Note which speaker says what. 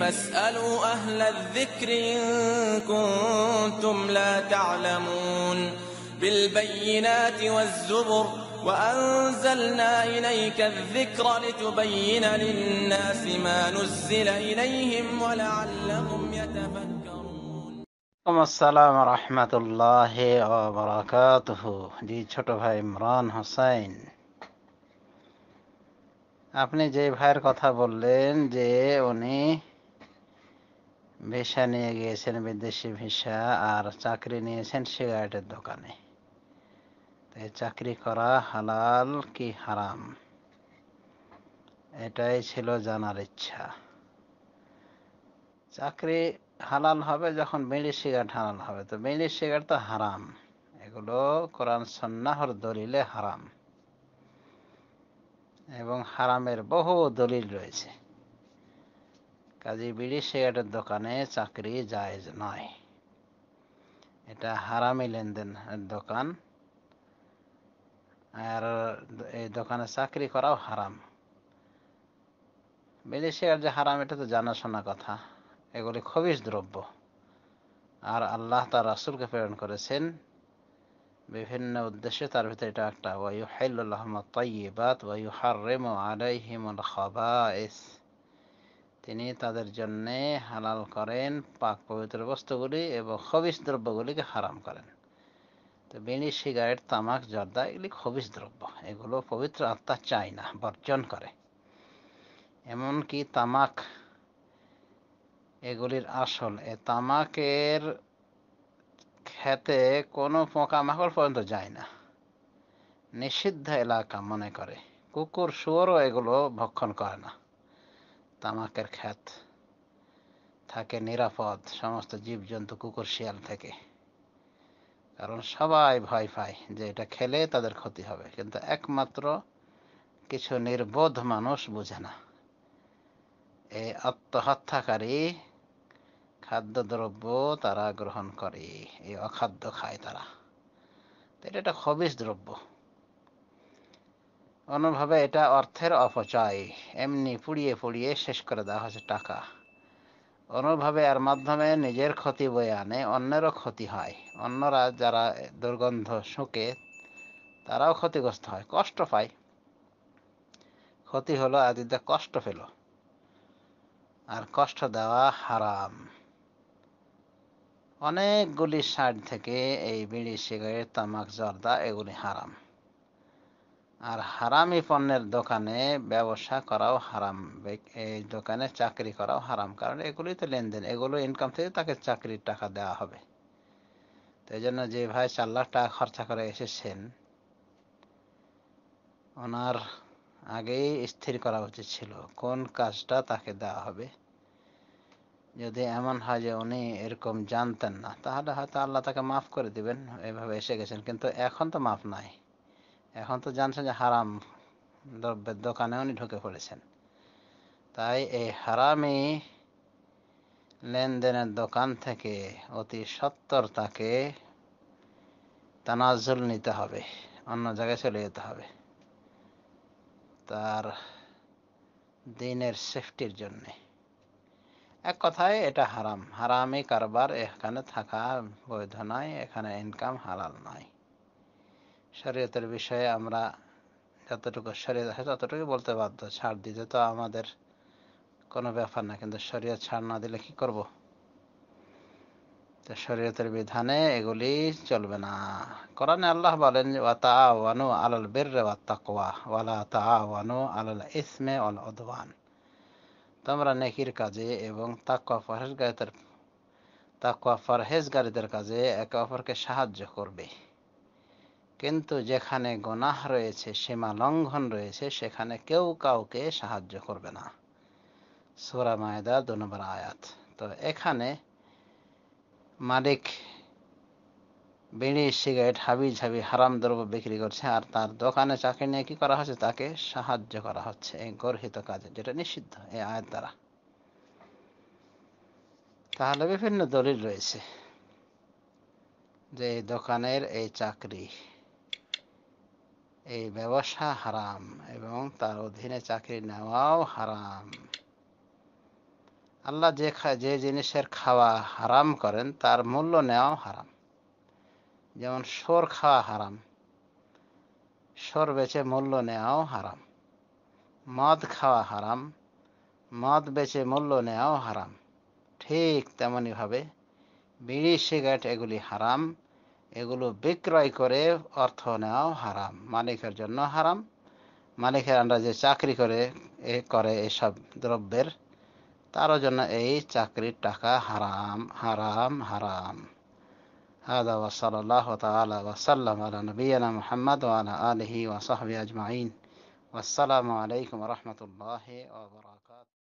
Speaker 1: فاسألوا أهل الذكر إن كنتم لا تعلمون بالبينات والزبر وأنزلنا إليك الذكر لتبين للناس ما نزل إليهم ولعلهم يتفكرون
Speaker 2: আসসালাম রহমতুল্লাহ বারাকাতুহ জি ছোট ভাই ইমরান হোসাইন আপনি যে ভাইয়ের কথা বললেন যে উনি ভিসা নিয়ে গিয়েছেন, বিদেশি ভিসা আর চাকরি নিয়েছেন সিগারেটের দোকানে। চাকরি করা হালাল কি হারাম? এটাই ছিল জানার ইচ্ছা। চাকরি হালাল হবে যখন বিড়ি সিগারেট হালাল হবে। তো বিড়ি সিগারেট তো হারাম। এগুলো কোরআন সন্ন্যাহর দলিলে হারাম। এবং হারামের বহু দলিল রয়েছে। কাজে বিড়ি সিগারেটের দোকানে চাকরি জায়েজ নয়। এটা হারামি লেনদেনের দোকান। আর এই দোকানে চাকরি করাও হারাম। বিড়ি সিগারেট যে হারাম, এটা তো জানাশোনা কথা। এগুলি খবিস দ্রব্য। আর আল্লাহ তার রাসুলকে প্রেরণ করেছেন বিভিন্ন উদ্দেশ্যে। তার ভিতরে এটা একটা ওয়াইউ হাইল্লাহমদ তৈবাত ওয়াইউ হার্রেম আলাইহিমুল খাবাইস। তিনি তাদের জন্যে হালাল করেন, পাক পবিত্র বস্তুগুলি এবং খবিস দ্রব্যগুলিকে হারাম করেন। তো বিড়ি, সিগারেট, তামাক, জর্দা এগুলি খবিস দ্রব্য। এগুলো পবিত্র আত্মা চায় না, বর্জন করে। এমনকি তামাক এগুলির আসল, এ তামাকের খেতে কোনো পোকামাকড় পর্যন্ত যায় না। নিষিদ্ধ এলাকা মনে করে। কুকুর, শুয়োরও এগুলো ভক্ষণ করে না। তামাকের খ্যাত থাকে নিরাপদ, সমস্ত জীবজন্তু কুকুর, শিয়াল থেকে। কারণ সবাই ভয় পায় যে এটা খেলে তাদের ক্ষতি হবে। কিন্তু একমাত্র কিছু নির্বোধ মানুষ বুঝে না। এই আত্মহত্যাকারী খাদ্যদ্রব্য তারা গ্রহণ করে, এই অখাদ্য খায় তারা। এটা একটা খবিস দ্রব্য। অন্যভাবে এটা অর্থের অপচয়। এমনি পুড়িয়ে পুড়িয়ে শেষ করে দেওয়া হয়েছে টাকা। অন্যভাবে এর মাধ্যমে নিজের ক্ষতি বয়ে আনে, অন্যেরও ক্ষতি হয়। অন্যরা যারা দুর্গন্ধ শুকে, তারাও ক্ষতিগ্রস্ত হয়, কষ্ট পায়। ক্ষতি হলো আদিতে কষ্ট পেল। আর কষ্ট দেওয়া হারাম। অনেকগুলি সাইড থেকে এই বিড়ি, সিগারেট, তামাক, জর্দা, এগুলি হারাম। আর হারামি পণ্যের দোকানে ব্যবসা করাও হারাম। এই দোকানে চাকরি করাও হারাম। কারণ এগুলি তো লেনদেন, এগুলো ইনকাম থেকে তাকে চাকরির টাকা দেওয়া হবে। তো এই জন্য যে ভাই চার লাখ টাকা খরচা করে এসেছেন, ওনার আগেই স্থির করা উচিত ছিল কোন কাজটা তাকে দেওয়া হবে। যদি এমন হয় যে উনি এরকম জানতেন না, তাহলে হয়তো আল্লাহ তাকে মাফ করে দিবেন, এভাবে এসে গেছেন। কিন্তু এখন তো মাফ নাই। এখন তো জানছেন যে হারাম দ্রব্যের দোকানে উনি ঢুকে পড়েছেন। তাই এই হারামি লেনদেনের দোকান থেকে অতি সত্তর তাকে তানাজুল নিতে হবে, অন্য জায়গায় চলে যেতে হবে। তার দিনের সেফটির জন্যে। এক কথায় এটা হারাম। হারামি কারবার এখানে থাকা বৈধ নয়, এখানে ইনকাম হালাল নয়। শরীয়তের বিষয়ে আমরা যতটুকু শরীয়ত আছে ততটুকু বলতে বাধ্য, ছাড় দিতে তো আমাদের কোনো ব্যাপার না, কিন্তু শরীয়ত ছাড় না দিলে কি করব? তো শরীয়তের বিধানে এগুলি চলবে না। কোরআনে আল্লাহ বলেন ওয়াতা ওয়ানু আলাল বের ওয়াত্তাকওয়া ওয়ালা তা ওয়ানু আলাল ইসমে অল অদওয়ান তোমরা নেকির কাজে এবং তাকুয়া পরহেজগারিদের তাকুয়া পরহেজগারিদের কাজে একে অপরকে সাহায্য করবে। কিন্তু যেখানে গোনাহ রয়েছে, সীমা লঙ্ঘন রয়েছে, সেখানে কেউ কাউকে সাহায্য করবে না। সোরা মায়দা দু নম্বর আয়াত। তো এখানে মালিক বিড়ি, সিগারেট, হাবি ঝাবি, হারাম দ্রব্য বিক্রি করছে আর তার দোকানে চাকরি নিয়ে কি করা হচ্ছে? তাকে সাহায্য করা হচ্ছে এই গর্হিত কাজে, যেটা নিষিদ্ধ এই আয়ের দ্বারা। তাহলে বিভিন্ন দলিল রয়েছে যে দোকানের এই চাকরি এই ব্যবসা হারাম এবং তার অধীনে চাকরি নেওয়াও হারাম। আল্লাহ যে যে জিনিসের খাওয়া হারাম করেন, তার মূল্য নেওয়াও হারাম। যেমন সোর খাওয়া হারাম, সোর বেচে মূল্য নেওয়াও হারাম। মদ খাওয়া হারাম, মদ বেচে মূল্য নেওয়াও হারাম। ঠিক তেমনইভাবে বিড়ি, সিগারেট এগুলি হারাম। এগুলো বিক্রয় করে অর্থ নেওয়াও হারাম মালিকের জন্য হারাম মালিকের আমরা যে চাকরি করে এ করে এসব দ্রব্যের তারও জন্য এই চাকরির টাকা হারাম হারাম হারাম هذا وصلى الله تعالى وسلم على نبينا محمد وعلى آله وصحبه أجمعين والسلام عليكم ورحمة الله وبركاته